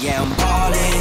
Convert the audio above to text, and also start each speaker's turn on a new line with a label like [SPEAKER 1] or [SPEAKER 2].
[SPEAKER 1] Yeah, I'm ballin'.